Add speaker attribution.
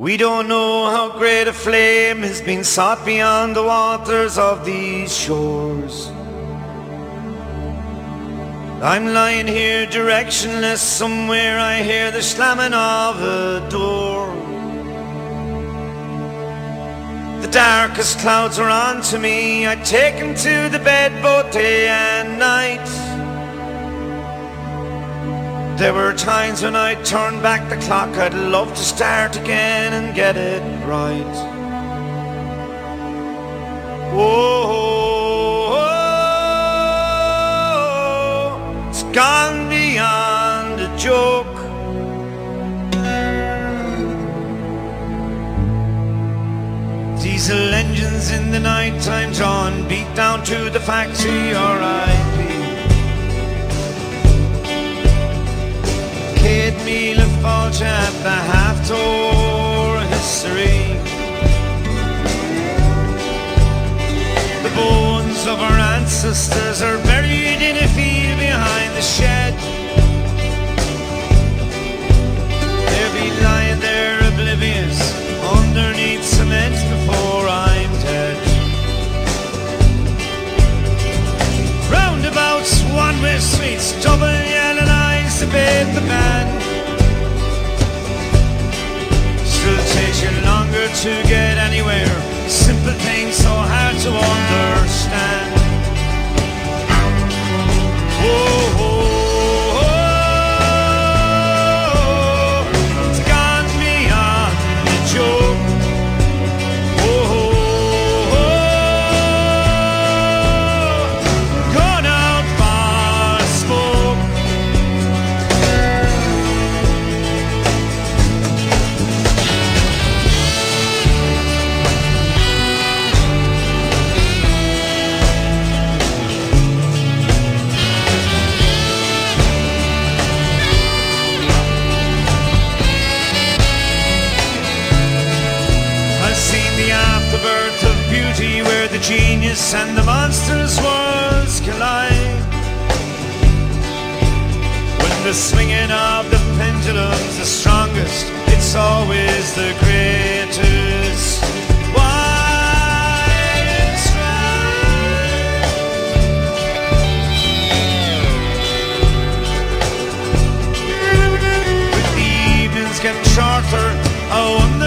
Speaker 1: We don't know how great a flame has been sought beyond the waters of these shores. I'm lying here directionless, somewhere I hear the slamming of a door. The darkest clouds are onto me, I take them to the bed both day and night. There were times when I'd turn back the clock, I'd love to start again and get it right. Whoa, it's gone beyond a joke. Diesel engines in the night time on, beat down to the factory, alright. Kate Mila Falch at the half tour history. The bones of our ancestors are buried in a field behind the shed. They'll be lying there oblivious underneath cement before I'm dead. Roundabouts, one-way streets, double yellow lines to bathe the band. Longer city where the genius and the monstrous worlds collide. When the swinging of the pendulum's the strongest, it's always the greatest. With the evenings get shorter, oh,